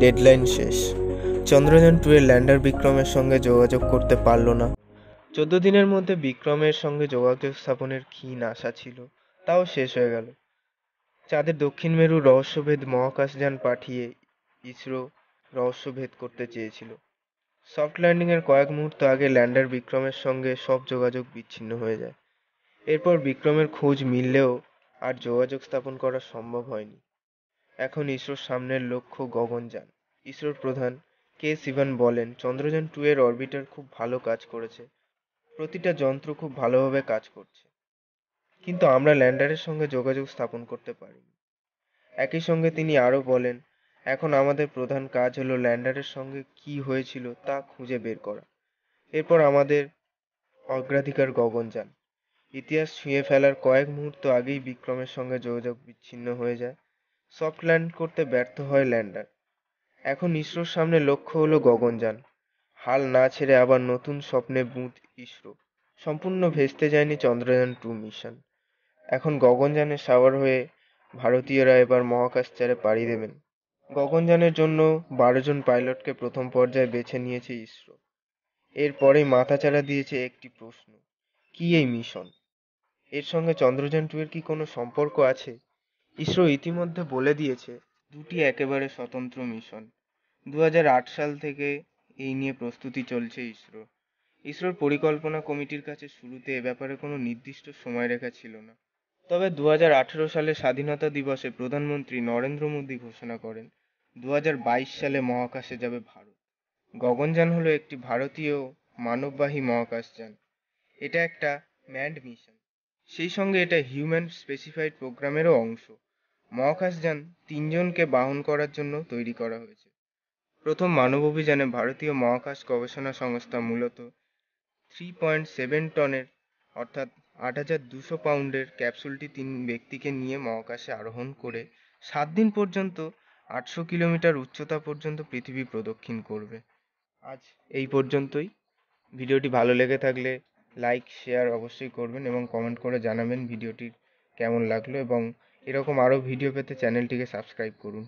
Deadline শেষ। Chandrayaan two এর lander বিক্রমের সঙ্গে যোগাযোগ করতে পারল না। চোদ্দ দিনের মধ্যে বিক্রমের সঙ্গে যোগাযোগ স্থাপনের ক্ষীণ আশা ছিল। তাও শেষ হয়ে গেল। চাঁদের দক্ষিণ মেরু রহস্যভেদ মহাকাশযান পাঠিয়ে ইসরো রহস্যভেদ করতে চেয়েছিল। সফট ল্যান্ডিংয়ের কয়েক মুহূর্ত আগে ল্যান্ডার বিক্রমের সঙ্গে সব যোগাযোগ বিচ্ছিন্ন হয়ে যায়। এরপর বিক্রমের খোঁজ মিললেও আর যোগাযোগ স্থাপন করা সম্ভব হয়নি। এখন ইসরোর সামনের লক্ষ্য গগনযান। ইসরোর প্রধান কে শিবন বলেন, চন্দ্রযান টু এর অরবিটার খুব ভালো কাজ করেছে। প্রতিটা যন্ত্র খুব ভালোভাবে কাজ করছে। কিন্তু আমরা ল্যান্ডারের সঙ্গে যোগাযোগ স্থাপন করতে পারিনি। একই সঙ্গে তিনি আরও বলেন, এখন আমাদের প্রধান কাজ হলো ল্যান্ডারের সঙ্গে কি হয়েছিল তা খুঁজে বের করা। এরপর আমাদের অগ্রাধিকার গগনযান। ইতিহাস ছুঁয়ে ফেলার কয়েক মুহূর্ত আগেই বিক্রমের সঙ্গে যোগাযোগ বিচ্ছিন্ন হয়ে যায়। সফট ল্যান্ড করতে ব্যর্থ হয় ল্যান্ডার। এখন ইসরোর সামনে লক্ষ্য হলো গগনযান। হাল না ছেড়ে আবার নতুন স্বপ্নে বুঁদ ইসরো। সম্পূর্ণ ভেস্তে যায়নি চন্দ্রযান টু মিশন। এখন গগনযানে সাওয়ার হয়ে ভারতীয়রা এবার মহাকাশচারে পাড়ি দেবেন। গগনযানের জন্য বারো জন পাইলটকে প্রথম পর্যায়ে বেছে নিয়েছে ইসরো। এরপরেই মাথাচাড়া দিয়েছে একটি প্রশ্ন, কি এই মিশন? এর সঙ্গে চন্দ্রযান টু এর কি কোনো সম্পর্ক আছে? ইসরো ইতিমধ্যে বলে দিয়েছে, দুটি একেবারে স্বতন্ত্র মিশন। দু হাজার আট সাল থেকে এই নিয়ে প্রস্তুতি চলছে ইসরো। ইসরোর পরিকল্পনা কমিটির কাছে শুরুতে এ ব্যাপারে কোনো নির্দিষ্ট সময়রেখা ছিল না। তবে দু হাজার আঠেরো সালে স্বাধীনতা দিবসে প্রধানমন্ত্রী নরেন্দ্র মোদী ঘোষণা করেন দু হাজার বাইশ সালে মহাকাশে যাবে ভারত। গগনযান হলো একটি ভারতীয় মানববাহী মহাকাশযান এটা একটা ম্যান্ড মিশন। সেই সঙ্গে এটা হিউম্যান স্পেসিফাইড প্রোগ্রামেরও অংশ। মহাকাশযান তিনজনকে বাহন করার জন্য তৈরি করা হয়েছে। প্রথম মানব অভিযানে ভারতীয় মহাকাশ গবেষণা সংস্থা মূলত থ্রি পয়েন্ট সেভেন টনের, অর্থাৎ আট হাজার দুশো পাউন্ডের ক্যাপসুলটি তিন ব্যক্তিকে নিয়ে মহাকাশে আরোহণ করে সাত দিন পর্যন্ত আটশো কিলোমিটার উচ্চতা পর্যন্ত পৃথিবী প্রদক্ষিণ করবে। আজ এই পর্যন্তই। ভিডিওটি ভালো লেগে থাকলে লাইক, শেয়ার অবশ্যই করবেন এবং কমেন্ট করে জানাবেন ভিডিওটি কেমন লাগল এবং এরকম আরও ভিডিও পেতে চ্যানেলটিকে সাবস্ক্রাইব করুন।